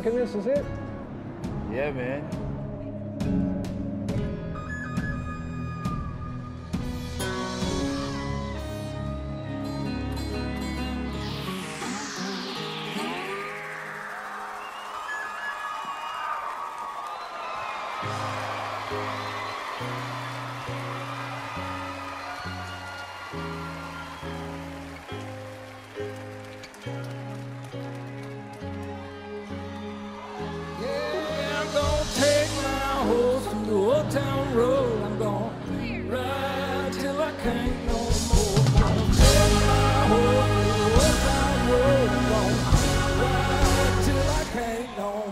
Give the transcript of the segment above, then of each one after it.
Reckon this is it? Yeah, man. Old road. I'm gonna ride till I can't no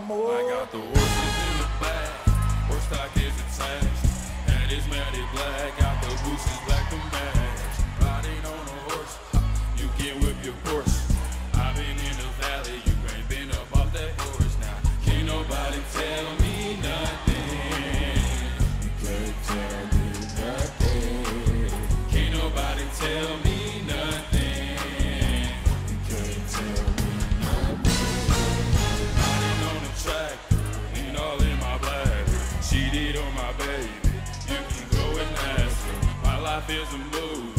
more. Horse the horse matted black, got the boosters black to match. Riding on a horse, you can whip your Porsche. Nothing. Riding on my baby, you can go. My life is a movie,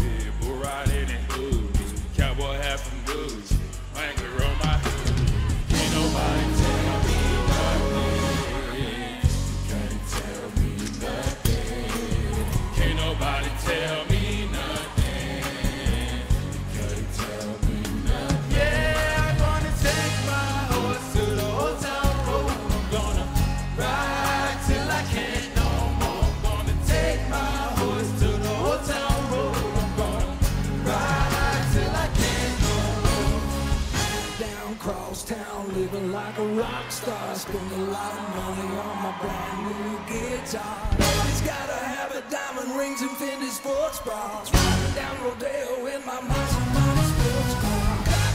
Down cross town, living like a rock star. Spend a lot of money on my brand new guitar. It's gotta have a diamond rings and Fendi sports bras. Riding down Rodeo in my muscle money sports car. Got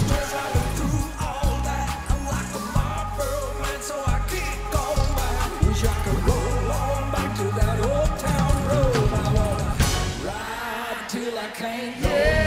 stress, I through all. I'm like a man, so I going back. Wish I could roll on back to that old town road. I wanna ride till I can't